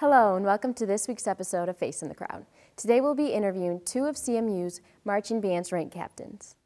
Hello and welcome to this week's episode of Face in the Crowd. Today we'll be interviewing two of CMU's marching band's rank captains.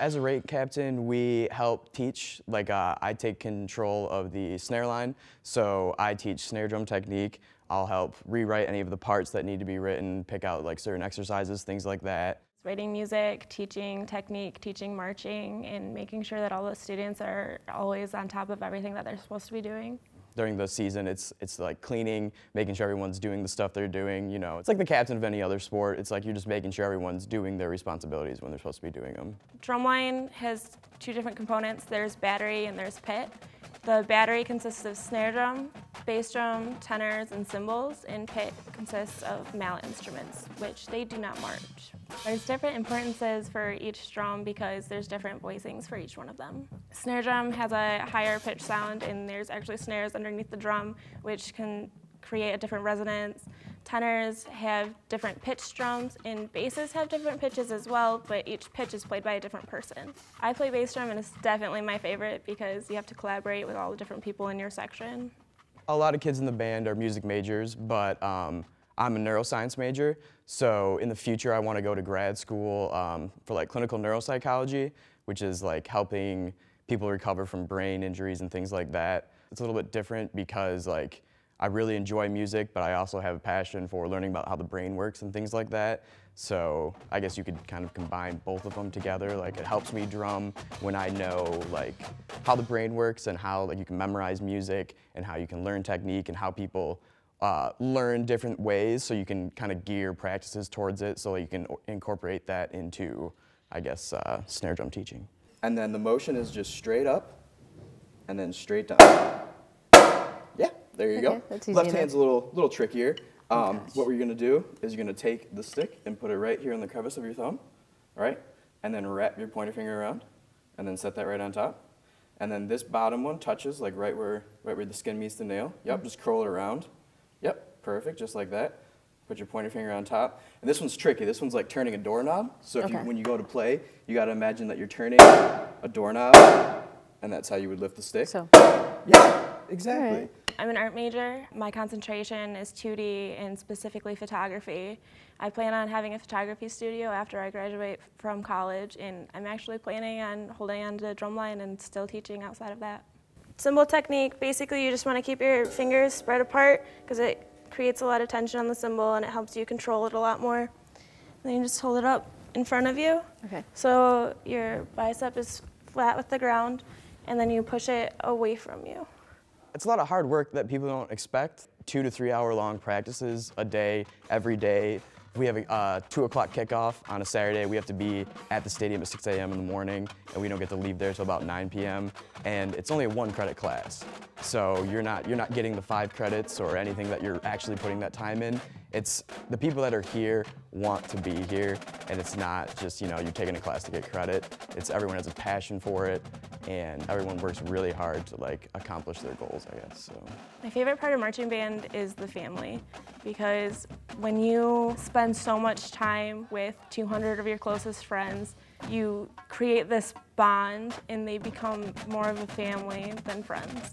As a rank captain, we help teach, like uh, I take control of the snare line, so I teach snare drum technique. I'll help rewrite any of the parts that need to be written, pick out like certain exercises, things like that. Writing music, teaching technique, teaching marching, and making sure that all the students are always on top of everything that they're supposed to be doing during the season, it's it's like cleaning, making sure everyone's doing the stuff they're doing. You know, it's like the captain of any other sport. It's like you're just making sure everyone's doing their responsibilities when they're supposed to be doing them. Drumline has two different components. There's battery and there's pit. The battery consists of snare drum, bass drum, tenors, and cymbals, and pit consists of mallet instruments, which they do not march. There's different importances for each drum because there's different voicings for each one of them. Snare drum has a higher pitch sound, and there's actually snares underneath the drum, which can create a different resonance. Tenors have different pitch drums, and basses have different pitches as well, but each pitch is played by a different person. I play bass drum, and it's definitely my favorite because you have to collaborate with all the different people in your section. A lot of kids in the band are music majors, but um, I'm a neuroscience major, so in the future I want to go to grad school um, for like clinical neuropsychology, which is like helping people recover from brain injuries and things like that. It's a little bit different because like I really enjoy music, but I also have a passion for learning about how the brain works and things like that. So I guess you could kind of combine both of them together. Like it helps me drum when I know like how the brain works and how like you can memorize music and how you can learn technique and how people uh, learn different ways so you can kind of gear practices towards it so you can incorporate that into, I guess, uh, snare drum teaching. And then the motion is just straight up and then straight down. There you okay, go. Left hand's a little little trickier. Um, oh what we're gonna do is you're gonna take the stick and put it right here in the crevice of your thumb, all right? And then wrap your pointer finger around, and then set that right on top. And then this bottom one touches like right where right where the skin meets the nail. Yep, mm -hmm. just curl it around. Yep, perfect, just like that. Put your pointer finger on top. And this one's tricky. This one's like turning a doorknob. So if okay. you, when you go to play, you got to imagine that you're turning a doorknob, and that's how you would lift the stick. So. Yeah, exactly. I'm an art major. My concentration is 2D and specifically photography. I plan on having a photography studio after I graduate from college and I'm actually planning on holding on to the drumline and still teaching outside of that. Cymbal technique, basically you just want to keep your fingers spread apart because it creates a lot of tension on the cymbal and it helps you control it a lot more. And then you just hold it up in front of you. Okay. So your bicep is flat with the ground and then you push it away from you. It's a lot of hard work that people don't expect. Two to three hour long practices a day, every day. We have a uh, 2 o'clock kickoff on a Saturday. We have to be at the stadium at 6 a.m. in the morning, and we don't get to leave there until about 9 p.m. And it's only a one credit class. So you're not, you're not getting the five credits or anything that you're actually putting that time in. It's the people that are here want to be here, and it's not just, you know, you're taking a class to get credit. It's everyone has a passion for it, and everyone works really hard to like accomplish their goals, I guess. So. My favorite part of marching band is the family, because when you spend so much time with 200 of your closest friends, you create this bond and they become more of a family than friends.